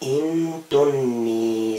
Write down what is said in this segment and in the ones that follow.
Indonesien.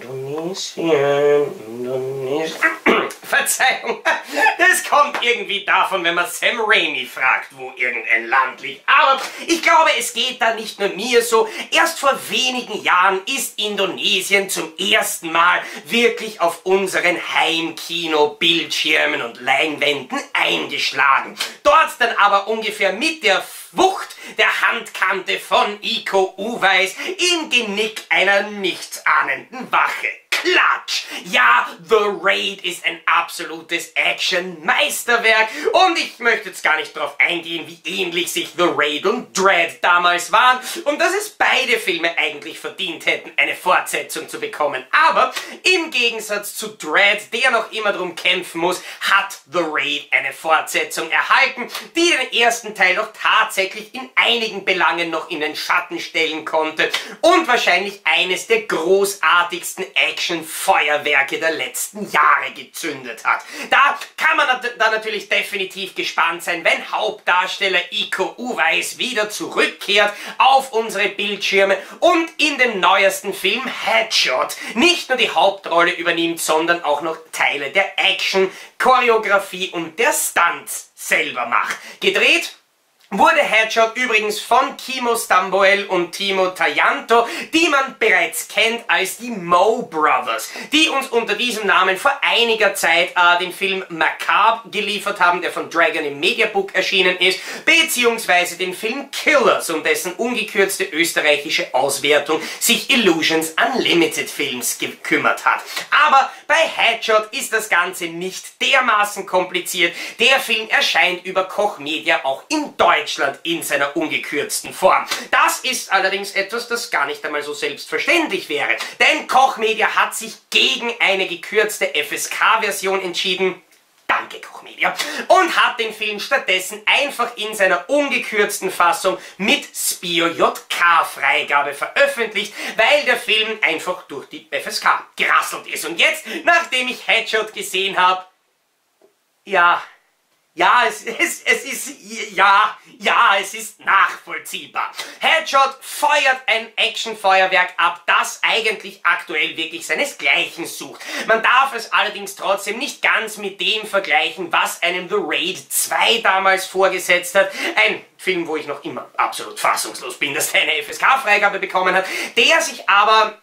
Indonesien, Indonesien. Verzeihung, das kommt irgendwie davon, wenn man Sam Raimi fragt, wo irgendein Land liegt. Aber ich glaube, es geht da nicht nur mir so. Erst vor wenigen Jahren ist Indonesien zum ersten Mal wirklich auf unseren Heimkino-Bildschirmen und Leinwänden eingeschlagen. Dort dann aber ungefähr mit der Wucht der Handkante von Iko Uweis im Genick einer nichtsahnenden Wache. Klatsch! Ja, The Raid ist ein absolutes Action-Meisterwerk und ich möchte jetzt gar nicht darauf eingehen, wie ähnlich sich The Raid und Dread damals waren und dass es beide Filme eigentlich verdient hätten, eine Fortsetzung zu bekommen. Aber im Gegensatz zu Dread, der noch immer darum kämpfen muss, hat The Raid eine Fortsetzung erhalten, die den ersten Teil doch tatsächlich in einigen Belangen noch in den Schatten stellen konnte und wahrscheinlich eines der großartigsten Action Feuerwerke der letzten Jahre gezündet hat. Da kann man da natürlich definitiv gespannt sein, wenn Hauptdarsteller Iko Uweis wieder zurückkehrt auf unsere Bildschirme und in dem neuesten Film Headshot nicht nur die Hauptrolle übernimmt, sondern auch noch Teile der Action, Choreografie und der Stunts selber macht. Gedreht wurde Headshot übrigens von Kimo Stamboel und Timo Tajanto, die man bereits kennt als die Mo Brothers, die uns unter diesem Namen vor einiger Zeit äh, den Film Macabre geliefert haben, der von Dragon im Mediabook erschienen ist, beziehungsweise den Film Killers, um dessen ungekürzte österreichische Auswertung sich Illusions Unlimited Films gekümmert hat. Aber bei Headshot ist das Ganze nicht dermaßen kompliziert. Der Film erscheint über Koch Media auch in Deutschland Deutschland in seiner ungekürzten Form. Das ist allerdings etwas, das gar nicht einmal so selbstverständlich wäre. Denn Koch Media hat sich gegen eine gekürzte FSK-Version entschieden. Danke, Kochmedia. Und hat den Film stattdessen einfach in seiner ungekürzten Fassung mit Spio JK-Freigabe veröffentlicht, weil der Film einfach durch die FSK gerasselt ist. Und jetzt, nachdem ich Headshot gesehen habe, ja, ja, es, es, es ist, ja, ja, es ist nachvollziehbar. Headshot feuert ein Actionfeuerwerk ab, das eigentlich aktuell wirklich seinesgleichen sucht. Man darf es allerdings trotzdem nicht ganz mit dem vergleichen, was einem The Raid 2 damals vorgesetzt hat. Ein Film, wo ich noch immer absolut fassungslos bin, dass er eine FSK-Freigabe bekommen hat, der sich aber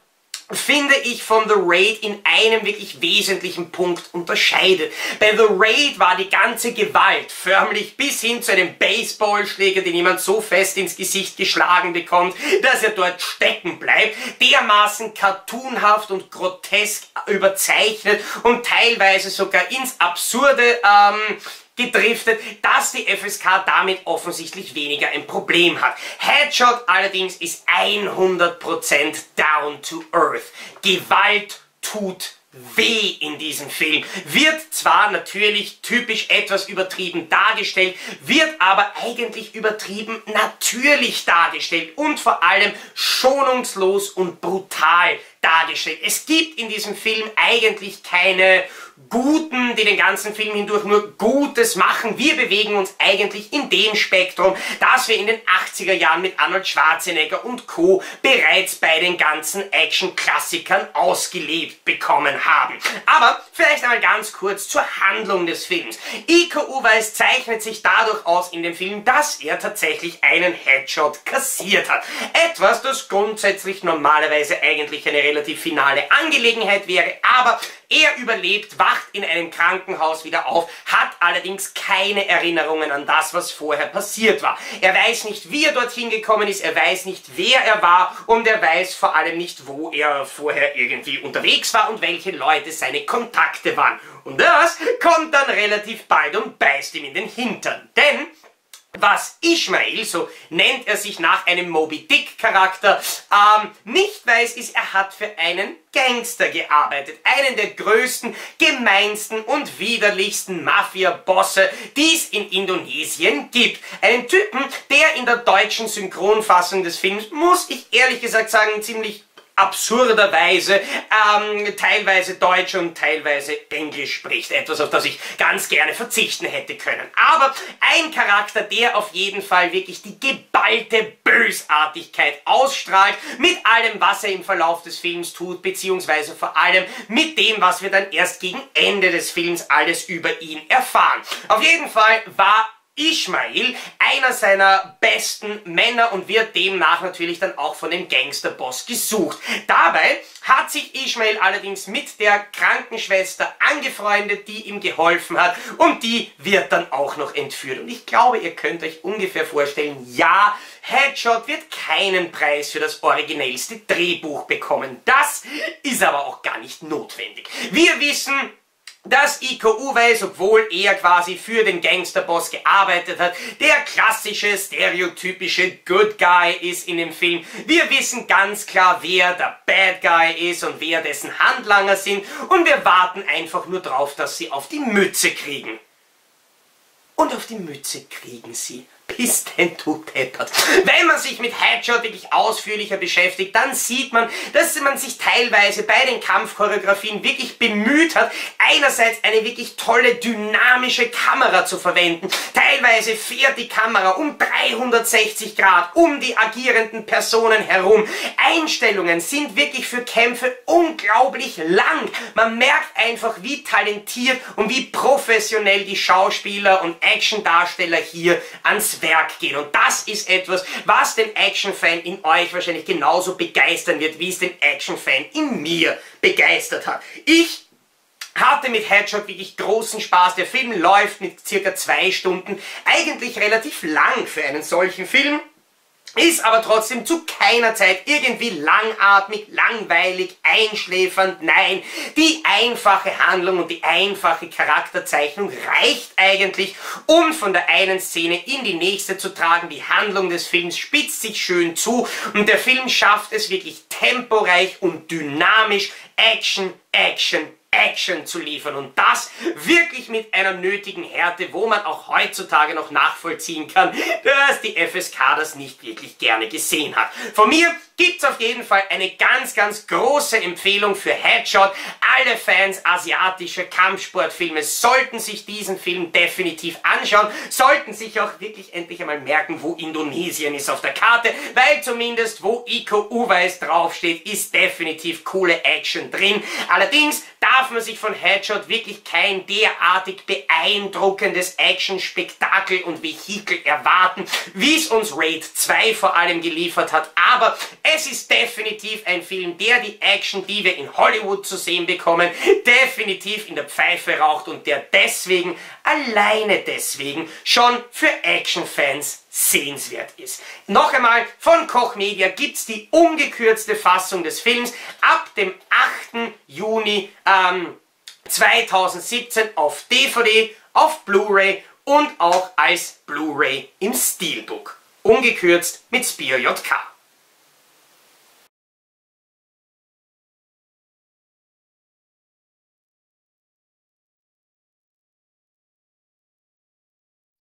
finde ich von The Raid in einem wirklich wesentlichen Punkt unterscheidet. Bei The Raid war die ganze Gewalt förmlich bis hin zu einem Baseballschläger, den jemand so fest ins Gesicht geschlagen bekommt, dass er dort stecken bleibt, dermaßen cartoonhaft und grotesk überzeichnet und teilweise sogar ins Absurde ähm, gedriftet, dass die FSK damit offensichtlich weniger ein Problem hat. Headshot allerdings ist 100% down to earth. Gewalt tut weh in diesem Film. Wird zwar natürlich typisch etwas übertrieben dargestellt, wird aber eigentlich übertrieben natürlich dargestellt und vor allem schonungslos und brutal dargestellt. Es gibt in diesem Film eigentlich keine Guten, die den ganzen Film hindurch nur Gutes machen. Wir bewegen uns eigentlich in dem Spektrum, das wir in den 80er Jahren mit Arnold Schwarzenegger und Co. bereits bei den ganzen Action-Klassikern ausgelebt bekommen haben. Aber vielleicht einmal ganz kurz zur Handlung des Films. Iko Uweis zeichnet sich dadurch aus in dem Film, dass er tatsächlich einen Headshot kassiert hat. Etwas, das grundsätzlich normalerweise eigentlich eine relativ finale Angelegenheit wäre, aber er überlebt, wacht in einem Krankenhaus wieder auf, hat allerdings keine Erinnerungen an das, was vorher passiert war. Er weiß nicht, wie er dorthin gekommen ist, er weiß nicht, wer er war und er weiß vor allem nicht, wo er vorher irgendwie unterwegs war und welche Leute seine Kontakte waren. Und das kommt dann relativ bald und beißt ihm in den Hintern. Denn was Ishmael, so nennt er sich nach einem Moby Dick Charakter, ähm, nicht weiß, ist, er hat für einen Gangster gearbeitet. Einen der größten, gemeinsten und widerlichsten Mafia-Bosse, die es in Indonesien gibt. Einen Typen, der in der deutschen Synchronfassung des Films, muss ich ehrlich gesagt sagen, ziemlich absurderweise ähm, teilweise Deutsch und teilweise Englisch spricht. Etwas, auf das ich ganz gerne verzichten hätte können. Aber ein Charakter, der auf jeden Fall wirklich die Gewalt kalte Bösartigkeit ausstrahlt, mit allem, was er im Verlauf des Films tut, beziehungsweise vor allem mit dem, was wir dann erst gegen Ende des Films alles über ihn erfahren. Auf jeden Fall war Ishmael einer seiner besten Männer und wird demnach natürlich dann auch von dem Gangsterboss gesucht. Dabei hat sich Ishmael allerdings mit der Krankenschwester angefreundet, die ihm geholfen hat und die wird dann auch noch entführt. Und ich glaube, ihr könnt euch ungefähr vorstellen, ja, Headshot wird keinen Preis für das originellste Drehbuch bekommen. Das ist aber auch gar nicht notwendig. Wir wissen, dass Iko Uweis, obwohl er quasi für den Gangsterboss gearbeitet hat, der klassische, stereotypische Good Guy ist in dem Film. Wir wissen ganz klar, wer der Bad Guy ist und wer dessen Handlanger sind und wir warten einfach nur drauf, dass sie auf die Mütze kriegen. Und auf die Mütze kriegen sie deppert? Wenn man sich mit Headshot wirklich ausführlicher beschäftigt, dann sieht man, dass man sich teilweise bei den Kampfchoreografien wirklich bemüht hat, einerseits eine wirklich tolle dynamische Kamera zu verwenden. Teilweise fährt die Kamera um 360 Grad um die agierenden Personen herum. Einstellungen sind wirklich für Kämpfe unglaublich lang. Man merkt einfach, wie talentiert und wie professionell die Schauspieler und Actiondarsteller hier ans Werk gehen. Und das ist etwas, was den Action-Fan in euch wahrscheinlich genauso begeistern wird, wie es den Action-Fan in mir begeistert hat. Ich hatte mit Headshot wirklich großen Spaß. Der Film läuft mit circa zwei Stunden. Eigentlich relativ lang für einen solchen Film ist aber trotzdem zu keiner Zeit irgendwie langatmig, langweilig, einschläfernd. Nein, die einfache Handlung und die einfache Charakterzeichnung reicht eigentlich, um von der einen Szene in die nächste zu tragen. Die Handlung des Films spitzt sich schön zu und der Film schafft es wirklich temporeich und dynamisch Action, Action, Action zu liefern und das wirklich mit einer nötigen Härte, wo man auch heutzutage noch nachvollziehen kann, dass die FSK das nicht wirklich gerne gesehen hat. Von mir gibt's auf jeden Fall eine ganz, ganz große Empfehlung für Headshot. Alle Fans asiatischer Kampfsportfilme sollten sich diesen Film definitiv anschauen, sollten sich auch wirklich endlich einmal merken, wo Indonesien ist auf der Karte, weil zumindest wo Iko Uweis draufsteht, ist definitiv coole Action drin. Allerdings darf man sich von Headshot wirklich kein derartig beeindruckendes Action-Spektakel und Vehikel erwarten, wie es uns Raid 2 vor allem geliefert hat, aber es ist definitiv ein Film, der die Action, die wir in Hollywood zu sehen bekommen, definitiv in der Pfeife raucht und der deswegen, alleine deswegen, schon für Action-Fans sehenswert ist. Noch einmal, von Koch Media gibt es die ungekürzte Fassung des Films ab dem 8. Juni ähm, 2017 auf DVD, auf Blu-ray und auch als Blu-ray im Steelbook. Ungekürzt mit Spear JK.